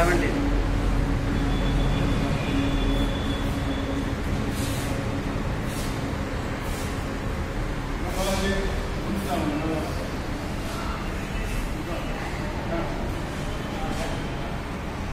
seventeen